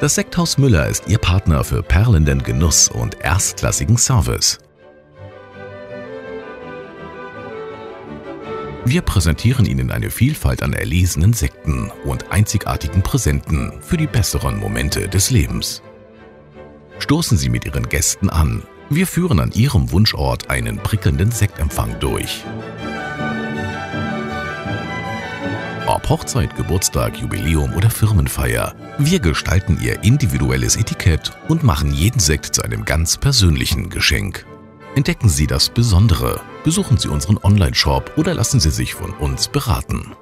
Das Sekthaus Müller ist Ihr Partner für perlenden Genuss und erstklassigen Service. Wir präsentieren Ihnen eine Vielfalt an erlesenen Sekten und einzigartigen Präsenten für die besseren Momente des Lebens. Stoßen Sie mit Ihren Gästen an. Wir führen an Ihrem Wunschort einen prickelnden Sektempfang durch. Ob Hochzeit, Geburtstag, Jubiläum oder Firmenfeier, wir gestalten Ihr individuelles Etikett und machen jeden Sekt zu einem ganz persönlichen Geschenk. Entdecken Sie das Besondere, besuchen Sie unseren Online-Shop oder lassen Sie sich von uns beraten.